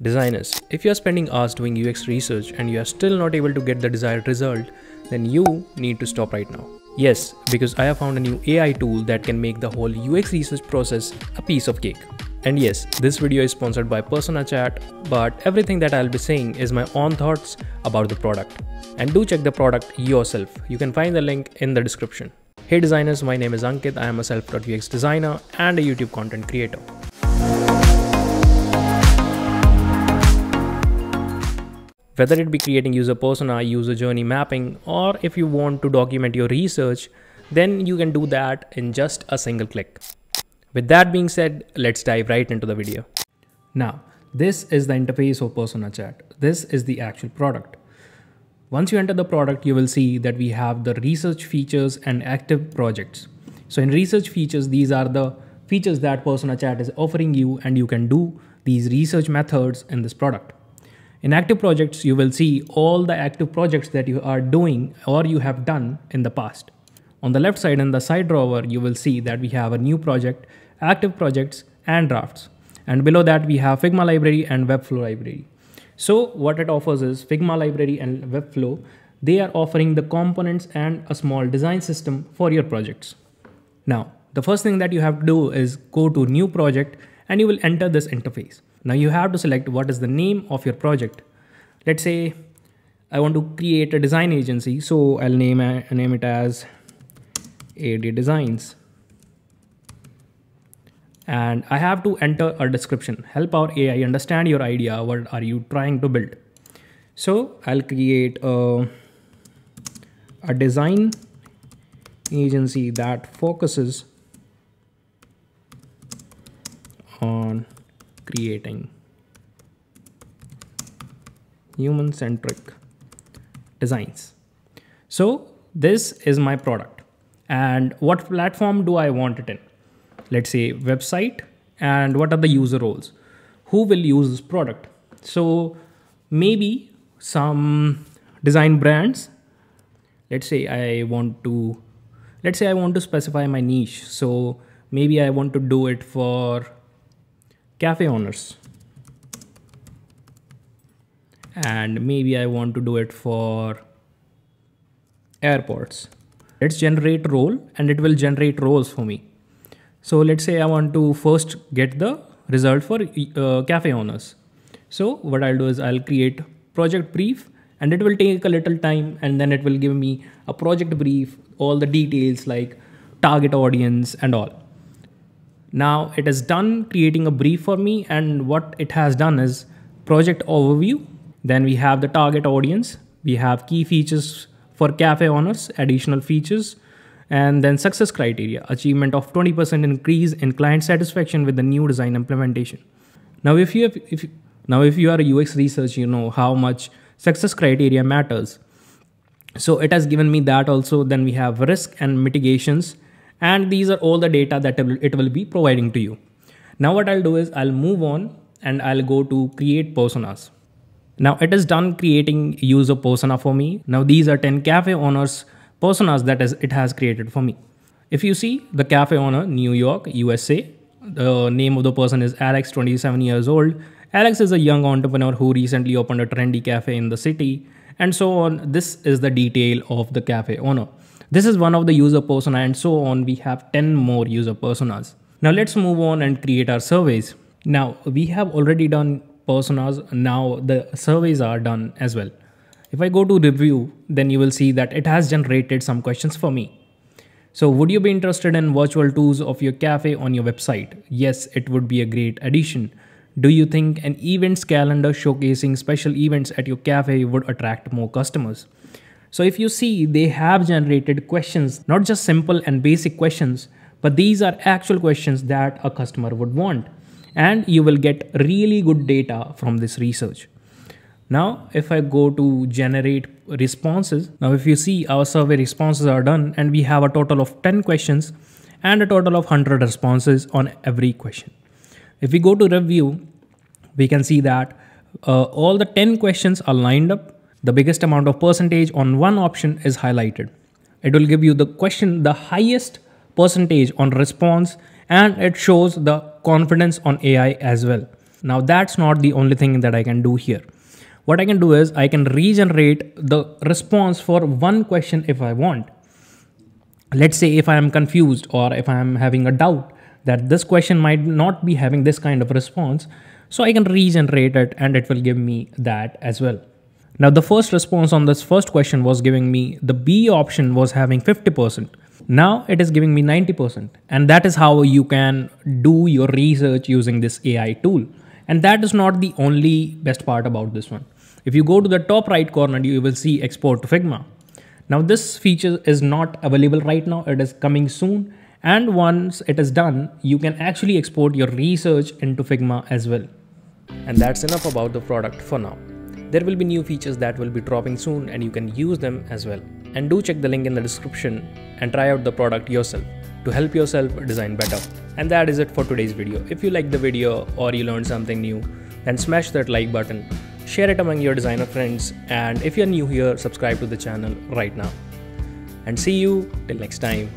Designers, if you are spending hours doing UX research and you are still not able to get the desired result, then you need to stop right now. Yes, because I have found a new AI tool that can make the whole UX research process a piece of cake. And yes, this video is sponsored by Persona Chat, but everything that I'll be saying is my own thoughts about the product. And do check the product yourself. You can find the link in the description. Hey designers, my name is Ankit. I am a self-taught UX designer and a YouTube content creator. Whether it be creating user persona, user journey mapping, or if you want to document your research, then you can do that in just a single click. With that being said, let's dive right into the video. Now, this is the interface of Persona Chat. This is the actual product. Once you enter the product, you will see that we have the research features and active projects. So in research features, these are the features that Persona Chat is offering you and you can do these research methods in this product. In active projects, you will see all the active projects that you are doing or you have done in the past. On the left side in the side drawer, you will see that we have a new project, active projects and drafts. And below that, we have Figma library and Webflow library. So what it offers is Figma library and Webflow. They are offering the components and a small design system for your projects. Now, the first thing that you have to do is go to new project and you will enter this interface. Now you have to select what is the name of your project. Let's say I want to create a design agency. So I'll name, name it as AD Designs. And I have to enter a description. Help our AI understand your idea. What are you trying to build? So I'll create a, a design agency that focuses on creating human centric designs. So this is my product and what platform do I want it in? Let's say website and what are the user roles? Who will use this product? So maybe some design brands. Let's say I want to, let's say I want to specify my niche. So maybe I want to do it for cafe owners and maybe I want to do it for airports. Let's generate role and it will generate roles for me. So let's say I want to first get the result for uh, cafe owners. So what I'll do is I'll create project brief and it will take a little time and then it will give me a project brief, all the details like target audience and all. Now it is done creating a brief for me and what it has done is project overview. Then we have the target audience. We have key features for cafe owners, additional features, and then success criteria, achievement of 20% increase in client satisfaction with the new design implementation. Now, if you have, if now if you are a UX research, you know how much success criteria matters. So it has given me that also. Then we have risk and mitigations and these are all the data that it will be providing to you. Now what I'll do is I'll move on and I'll go to create personas. Now it is done creating user persona for me. Now these are 10 cafe owners personas that is it has created for me. If you see the cafe owner, New York, USA, the name of the person is Alex, 27 years old. Alex is a young entrepreneur who recently opened a trendy cafe in the city and so on. This is the detail of the cafe owner. This is one of the user persona and so on. We have 10 more user personas. Now let's move on and create our surveys. Now we have already done personas. Now the surveys are done as well. If I go to review, then you will see that it has generated some questions for me. So would you be interested in virtual tours of your cafe on your website? Yes, it would be a great addition. Do you think an events calendar showcasing special events at your cafe would attract more customers? So if you see, they have generated questions, not just simple and basic questions, but these are actual questions that a customer would want. And you will get really good data from this research. Now, if I go to generate responses, now if you see our survey responses are done and we have a total of 10 questions and a total of 100 responses on every question. If we go to review, we can see that uh, all the 10 questions are lined up the biggest amount of percentage on one option is highlighted. It will give you the question, the highest percentage on response, and it shows the confidence on AI as well. Now that's not the only thing that I can do here. What I can do is I can regenerate the response for one question if I want. Let's say if I am confused or if I am having a doubt that this question might not be having this kind of response, so I can regenerate it and it will give me that as well. Now the first response on this first question was giving me the B option was having 50%. Now it is giving me 90%. And that is how you can do your research using this AI tool. And that is not the only best part about this one. If you go to the top right corner, you will see export to Figma. Now this feature is not available right now. It is coming soon. And once it is done, you can actually export your research into Figma as well. And that's enough about the product for now. There will be new features that will be dropping soon and you can use them as well. And do check the link in the description and try out the product yourself to help yourself design better. And that is it for today's video. If you liked the video or you learned something new, then smash that like button, share it among your designer friends, and if you're new here, subscribe to the channel right now. And see you till next time.